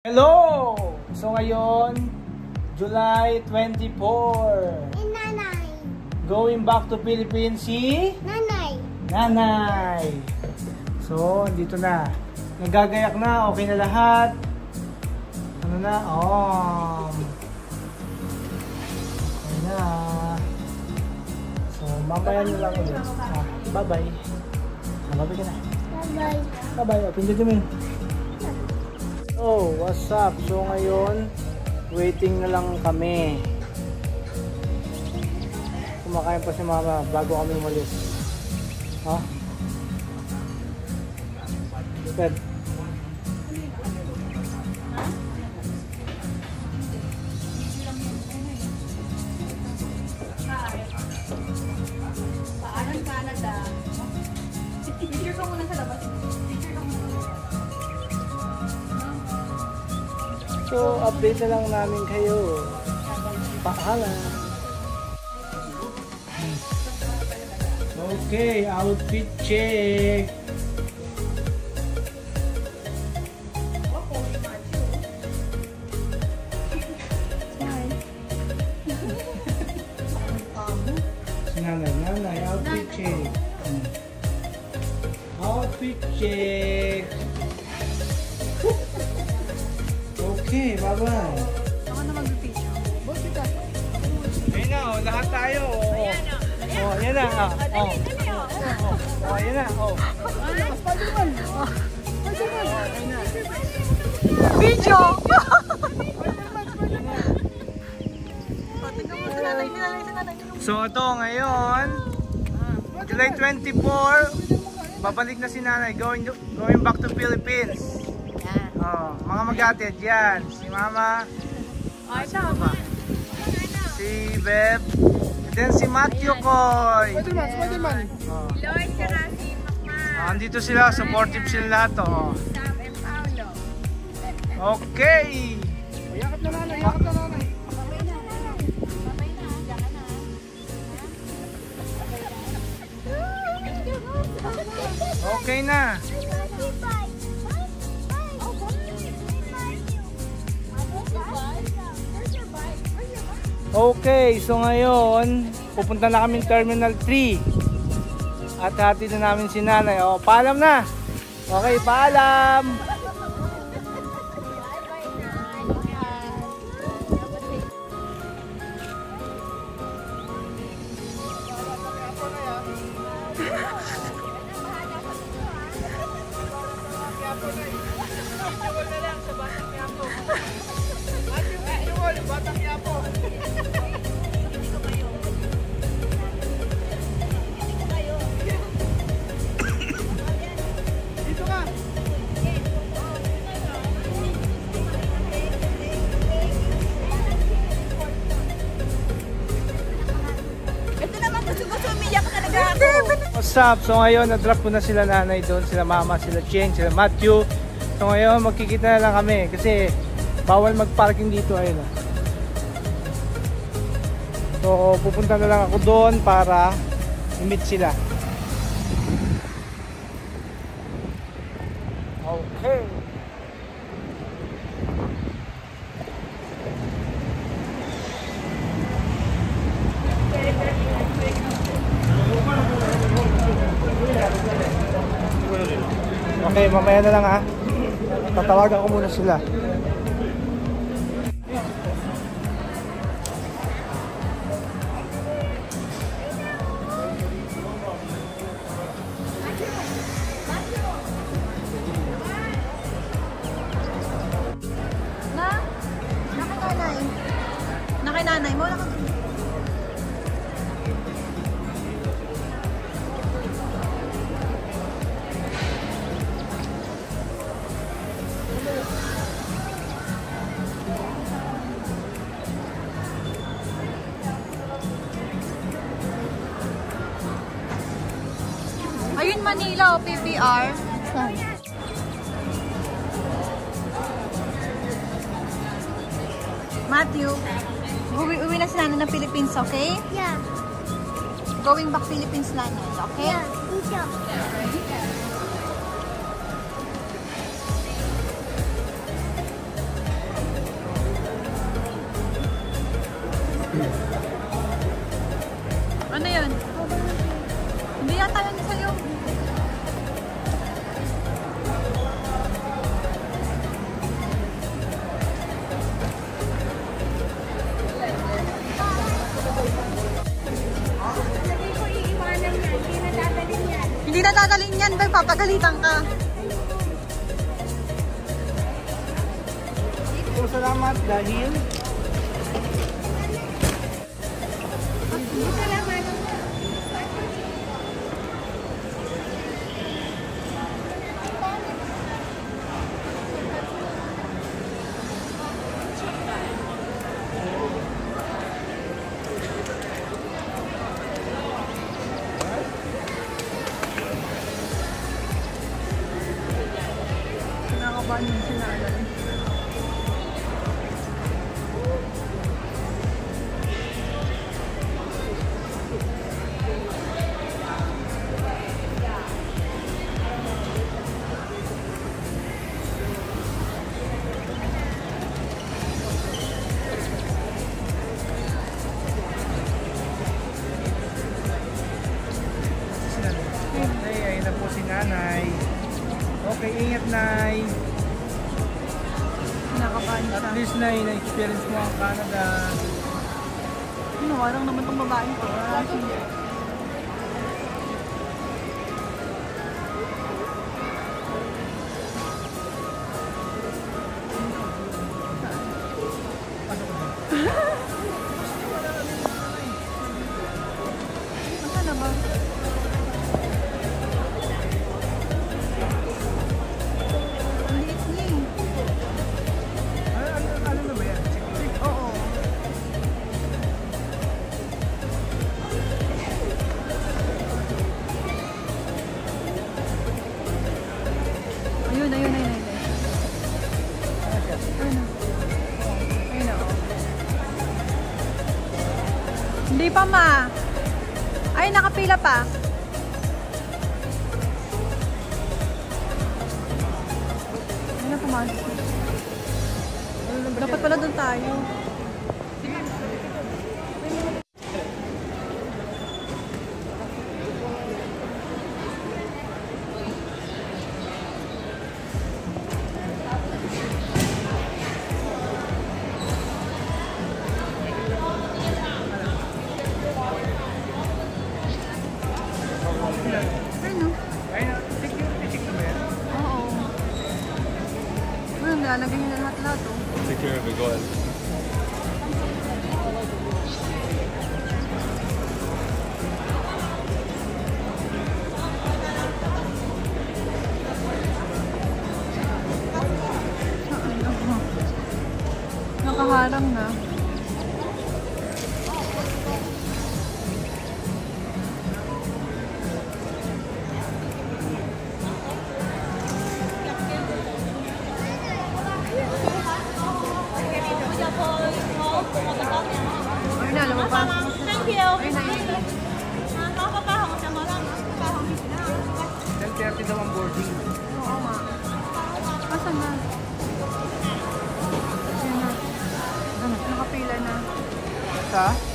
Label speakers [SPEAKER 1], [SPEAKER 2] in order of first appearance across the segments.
[SPEAKER 1] Hello! So ngayon, July 24.
[SPEAKER 2] Eh, nanay.
[SPEAKER 1] Going back to Philippines si
[SPEAKER 2] Nanay.
[SPEAKER 1] Nanay. So, andito na. Nagagayak na, okay na lahat. Ano na? Oh. Okay na. So, mamaya na lang ulit. Ah, bye-bye. Ah, bye-bye ka na.
[SPEAKER 2] Bye-bye.
[SPEAKER 1] Bye-bye. Oh, pindutin mo yun. Oh, what's up? So ngayon, waiting na lang kami. Kumakain pa si mama bago kami umalis. Ha? Ped.
[SPEAKER 3] Paanan Canada. Picture ko muna sa labas.
[SPEAKER 1] So, update na lang namin kayo. Paalam. Okay, outfit check. Nanay, nanay, outfit check. Outfit check. Okay, bye-bye.
[SPEAKER 3] Ako na mag-picture. Boss kita.
[SPEAKER 1] Ayun na, oh, lahat tayo. Oh, ayan na. Oh, ayan na. ah, Oh, oh, oh, ayan na. Oh.
[SPEAKER 3] Video! Mo si nanay, si nanay, si nanay.
[SPEAKER 1] So ito ngayon, July 24, babalik na si nanay, going, going back to Philippines. Oh, mga magatid yan. Si mama,
[SPEAKER 3] Ay, tama.
[SPEAKER 1] si Beb, and then si Matthew Koy.
[SPEAKER 2] Spiderman, Spiderman.
[SPEAKER 1] Oh.
[SPEAKER 3] Lloyd, saka si Macman.
[SPEAKER 1] Ah, andito sila, supportive sila lahat. Oh.
[SPEAKER 3] Sam and Paolo.
[SPEAKER 1] Okay!
[SPEAKER 2] Yakap na nanay, yakap na nanay.
[SPEAKER 1] Okay na. Okay, so ngayon, pupunta na kami Terminal 3. At hati na namin si nanay. O, paalam na. Okay, paalam. What's? So ngayon, na-drop ko na sila nanay doon, sila mama, sila Chen, sila Matthew. So ngayon, magkikita na lang kami kasi bawal mag-parking dito ayun. oh. So pupunta na lang ako doon para i-meet sila. Okay. Okay, mamaya na lang ha. Tatawagan ko muna sila.
[SPEAKER 3] Ayun, Manila oh, o PBR. Matthew, uwi-uwi na si Nana ng Philippines, okay?
[SPEAKER 2] Yeah.
[SPEAKER 3] Going back Philippines, Nana, okay?
[SPEAKER 2] Yeah, ito.
[SPEAKER 3] Ano yun? Yata yun sa'yo. Hindi na dadalhin yan, Bel. Papagalitan ka.
[SPEAKER 4] So, salamat dahil
[SPEAKER 3] Nakakabahan yung sinalay.
[SPEAKER 4] Ay, ayun na po si nanay. Okay, ingat nay.
[SPEAKER 3] Nakakabahan siya.
[SPEAKER 4] At least nay, na-experience mo ang Canada.
[SPEAKER 3] Ano, warang naman itong babaeng ko. Ah, pa, ma. Ay, nakapila pa. Ayun na, pumasok. Dapat pala doon tayo. Nakaharang na. Ayun na, lumabas.
[SPEAKER 2] Thank you.
[SPEAKER 4] Sa?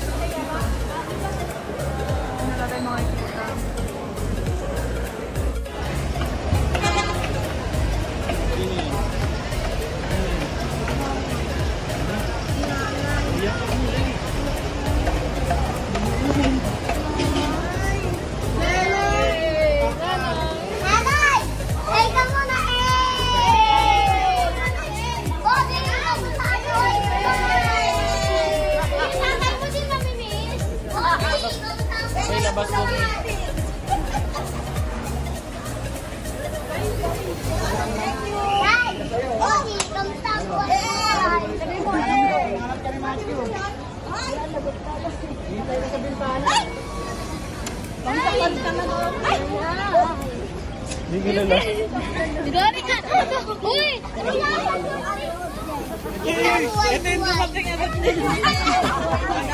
[SPEAKER 5] Hindi kilala.
[SPEAKER 1] Gari ka! Uy! Ito yung dumating agad nila.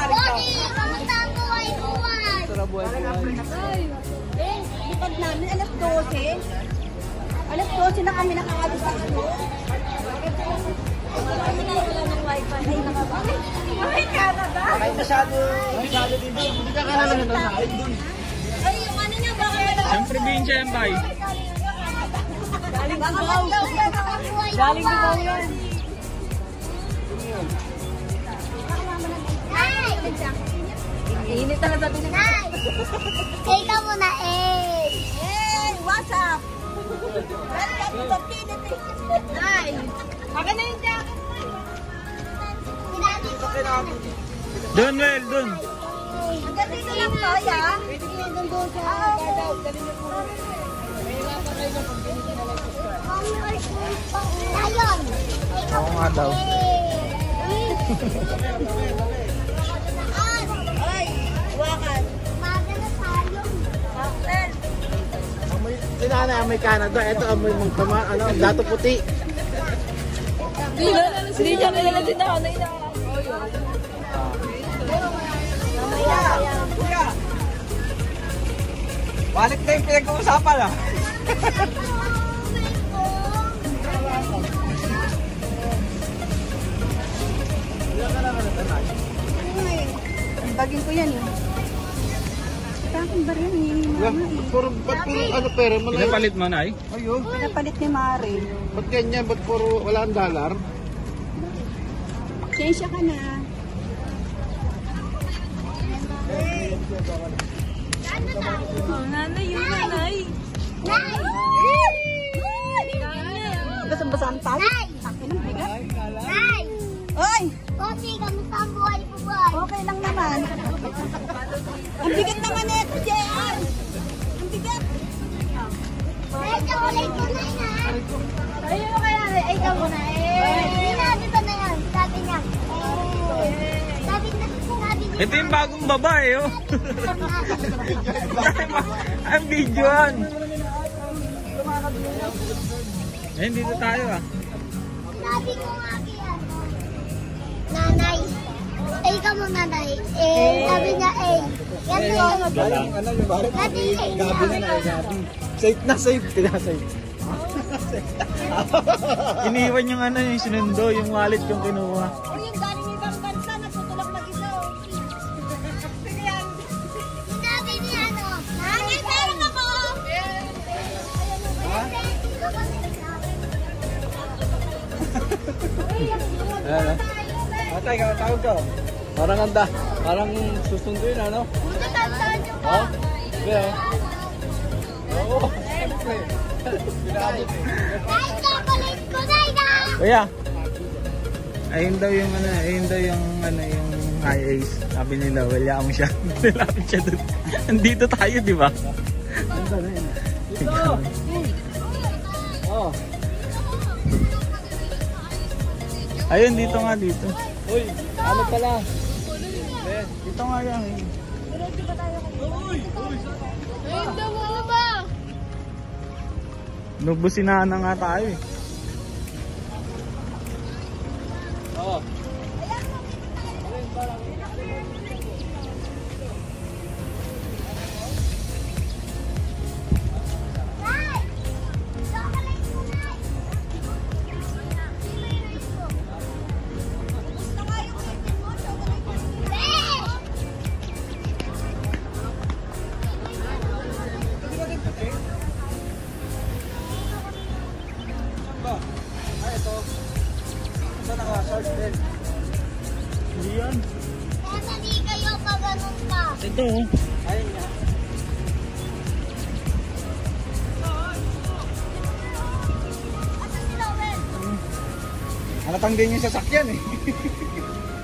[SPEAKER 1] Bogi! Kamusta ang buhay buwan?
[SPEAKER 2] Eh, lipad namin alas 12. Alas 12 na kami nakakalis sa ano. Kami na wala ng wifi. Ay, nakabalik. Ay, Canada!
[SPEAKER 1] masyado, masyado dito. Hindi ka kala na dun.
[SPEAKER 2] Ay, yung ano niya, baka
[SPEAKER 5] Siyempre, yan, bay.
[SPEAKER 2] Galing Dubaw. Galing Dubaw yan.
[SPEAKER 4] Nay!
[SPEAKER 2] Init talaga din.
[SPEAKER 4] Nay! Take ka muna, eh!
[SPEAKER 2] Hey, what's up? Welcome to the Philippines. Nay, akin na yung jacket mo.
[SPEAKER 4] Na.
[SPEAKER 5] Doon, Well, doon.
[SPEAKER 2] Hanggang dito lang tayo, ah.
[SPEAKER 4] Pwede ko yung doon sa... Tayon!
[SPEAKER 1] Oo nga daw.
[SPEAKER 2] Ay, wakan. Akin.
[SPEAKER 1] Amoy, Canada. Ito amoy mong kama, ano, dato puti.
[SPEAKER 2] Hindi niya kilala si nanay na.
[SPEAKER 1] Balik na yung pinag-uusapan ah.
[SPEAKER 4] Bagin ko yan eh. Sa akin ba rin eh?
[SPEAKER 6] Puro, ba't puro ano pera? Malay.
[SPEAKER 5] Pinapalit mo, Nay?
[SPEAKER 6] Ayun.
[SPEAKER 4] Pinapalit ni Mari.
[SPEAKER 6] Ba't ganyan? Ba't puro wala ang dollar?
[SPEAKER 4] Sensya ka na.
[SPEAKER 2] Oh, nanay, yun nanay. Basang-basa ang tali.
[SPEAKER 4] Nay! Nay!
[SPEAKER 2] Ay,
[SPEAKER 4] Kosi, kamusta ang buhay po ba?
[SPEAKER 2] okay lang naman. Ang bigat naman ito, JR. Ang bigat.
[SPEAKER 4] Nay, chocolate ko na yun ha.
[SPEAKER 2] Ayun mo kaya, ay ikaw muna eh.
[SPEAKER 4] Sinabi ko na yan. Sabi niya. Eh. Sabi na, sabi niya.
[SPEAKER 5] Ito yung bagong babae, oh. Ang videoan. Eh, dito tayo, ah.
[SPEAKER 4] Sabi ko nga kay ano, nanay, eh ka mo nanay, eh, sabi niya eh, yan yun.
[SPEAKER 1] Galing, ano yung
[SPEAKER 4] eh,
[SPEAKER 1] Gabi na na, gabi. Safe na safe, pinasafe.
[SPEAKER 5] Iniwan yung ano, yung sinundo, yung wallet yung kinuha.
[SPEAKER 2] O yung
[SPEAKER 4] Ano?
[SPEAKER 1] Atay, tawag ko. Parang anda. Parang susunduin, ano?
[SPEAKER 4] Sa inyo po.
[SPEAKER 1] Oh? Sige, oh. Oo. Siyempre.
[SPEAKER 4] Nay, chocolate ko ina.
[SPEAKER 5] Kuya. Ayun daw yung ano, ayun daw yung ano yung high ace. Sabi nila, wala mo siya. Nilapit siya doon. Andito tayo, di ba?
[SPEAKER 1] Dito!
[SPEAKER 5] Ayun, dito nga dito.
[SPEAKER 1] Uy, ano pala?
[SPEAKER 5] Dito nga yan. eh. Nubusinahan na nga tayo eh.
[SPEAKER 1] Oh. Halatang din yung sasakyan eh.